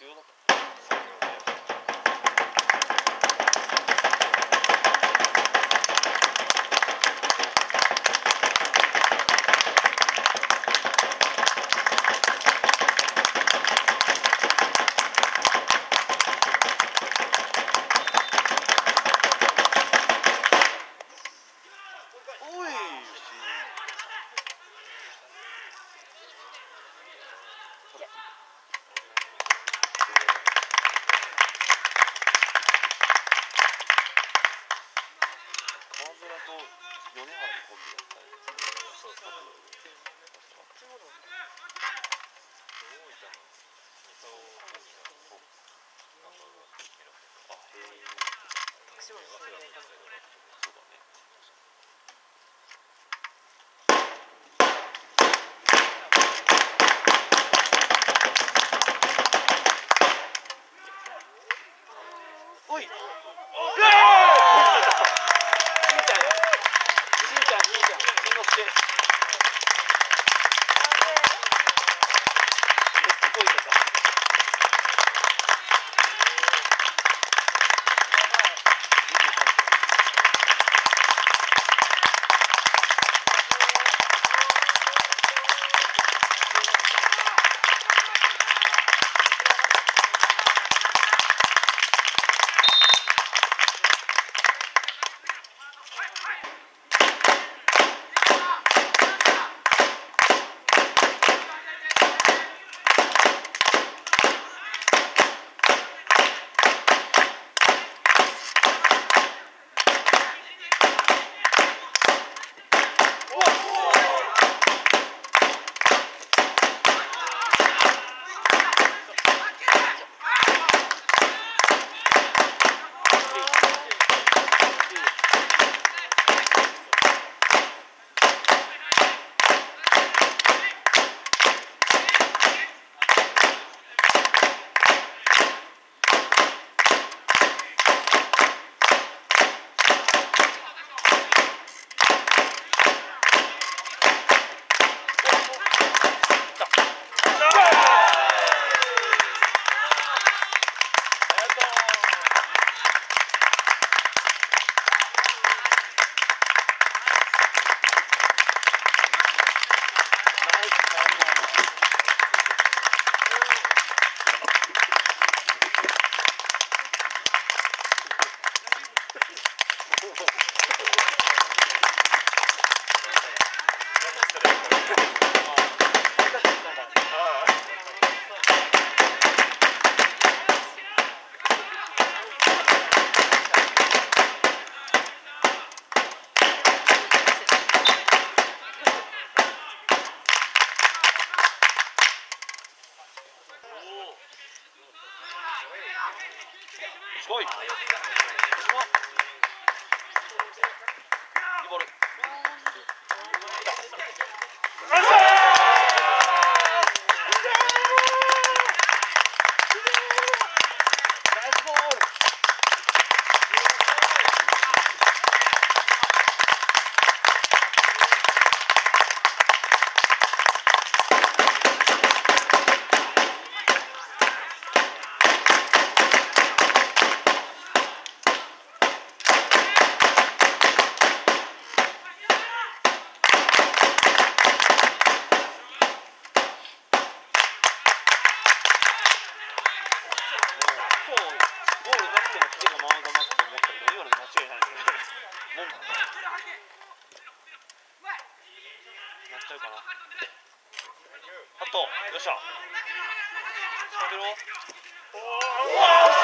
用だっ空と米原のコンビだったんですそうそうおい。すごい。いいボール。るかなカットよっしゃ。おお